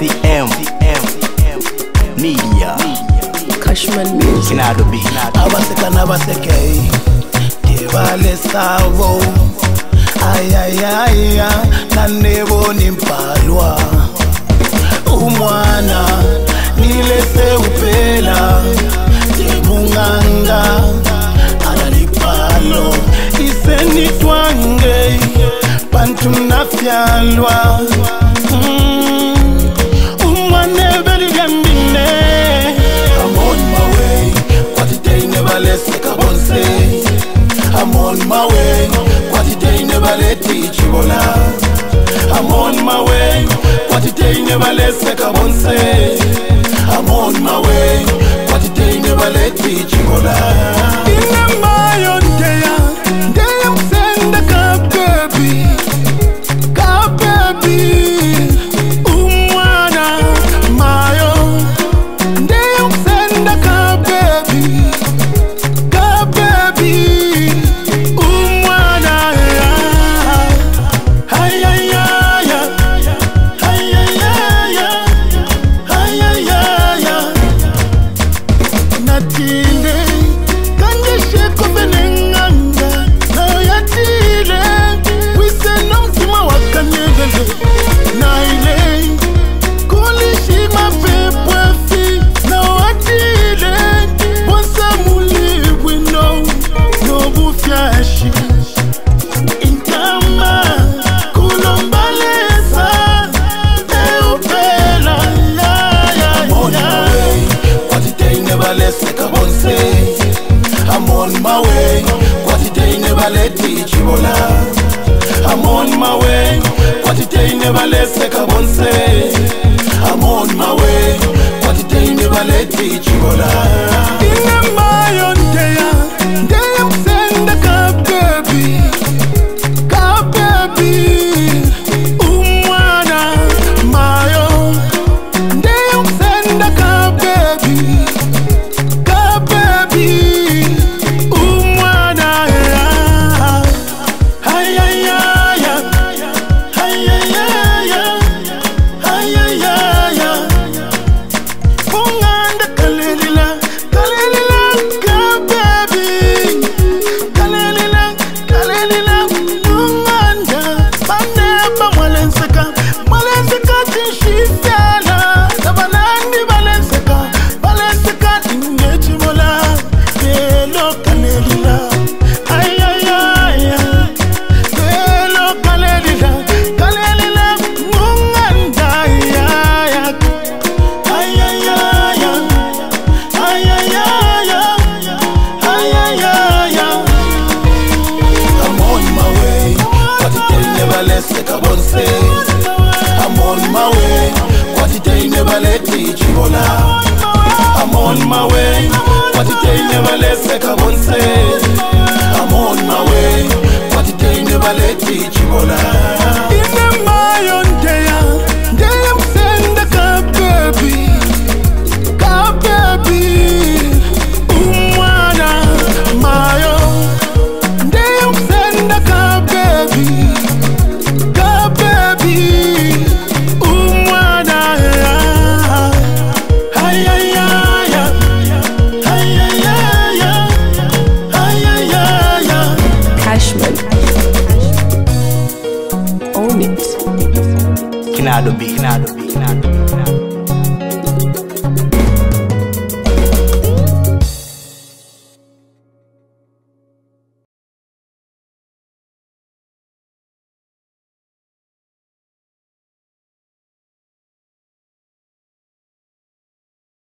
CM Media Cashman Music Abasekana baseke Ngibale savo Ayayaya Nanebona imbhalwa amoni maweng kwatiteine baleti cibola amoni maweng kwatiteine baleseka bonse amoni maweng kwatiteine baleti cibola party amon maweng kwatiteine valetichivola amon maweng kwatiteine valesekabonsei on my way. What Quantity never let me chibola. I'm on my way. What Quantity never let me come on.